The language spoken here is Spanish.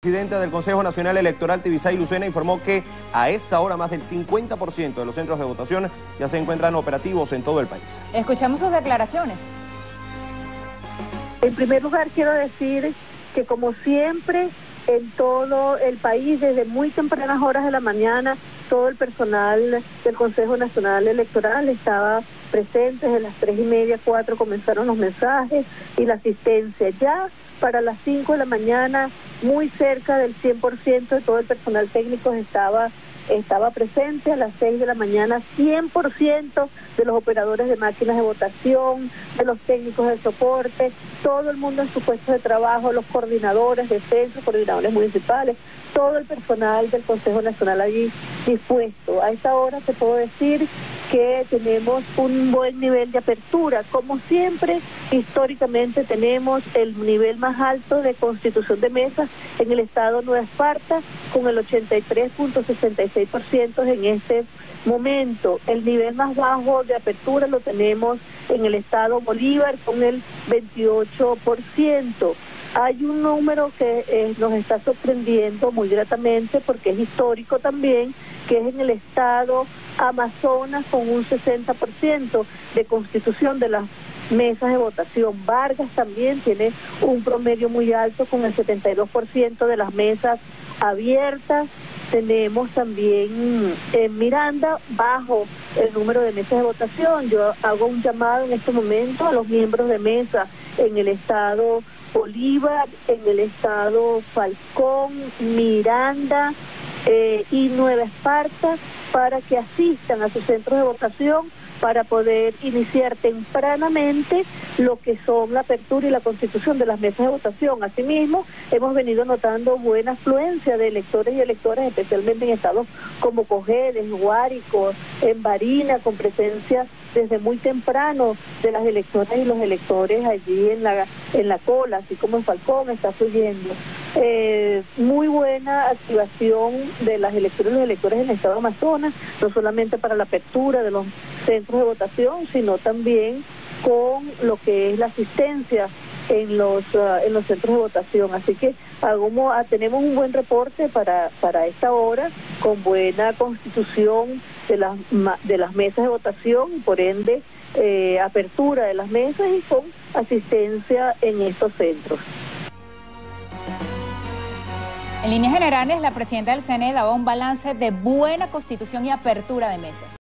El presidente del Consejo Nacional Electoral, Tibisay Lucena, informó que a esta hora más del 50% de los centros de votación ya se encuentran operativos en todo el país. Escuchamos sus declaraciones. En primer lugar, quiero decir que como siempre, en todo el país, desde muy tempranas horas de la mañana, todo el personal del Consejo Nacional Electoral estaba presente, desde las tres y media, cuatro comenzaron los mensajes y la asistencia. Ya para las 5 de la mañana, muy cerca del 100% de todo el personal técnico estaba estaba presente a las 6 de la mañana 100% de los operadores de máquinas de votación, de los técnicos de soporte, todo el mundo en su puesto de trabajo, los coordinadores de censo, coordinadores municipales, todo el personal del Consejo Nacional allí dispuesto. A esta hora te puedo decir que tenemos un buen nivel de apertura. Como siempre, históricamente tenemos el nivel más alto de constitución de mesas en el estado Nueva Esparta, con el 83.66% en este momento. El nivel más bajo de apertura lo tenemos en el estado Bolívar, con el 28% hay un número que eh, nos está sorprendiendo muy gratamente porque es histórico también, que es en el estado Amazonas con un 60% de constitución de las mesas de votación. Vargas también tiene un promedio muy alto con el 72% de las mesas abiertas. Tenemos también en Miranda bajo el número de mesas de votación. Yo hago un llamado en este momento a los miembros de mesa en el estado Bolívar, en el estado Falcón, Miranda eh, y Nueva Esparta para que asistan a sus centros de votación para poder iniciar tempranamente lo que son la apertura y la constitución de las mesas de votación. Asimismo, hemos venido notando buena afluencia de electores y electoras, especialmente en estados como Cojedes, Guárico, en Barina, con presencia desde muy temprano de las electoras y los electores allí en la, en la cola, así como en Falcón está fluyendo. Eh, muy buena activación de las electores y electores en el estado de Amazonas, no solamente para la apertura de los centros de votación, sino también con lo que es la asistencia en los ah, en los centros de votación. Así que ah, tenemos un buen reporte para, para esta hora, con buena constitución de las, de las mesas de votación por ende eh, apertura de las mesas y con asistencia en estos centros. En líneas generales, la presidenta del CNE daba un balance de buena constitución y apertura de mesas.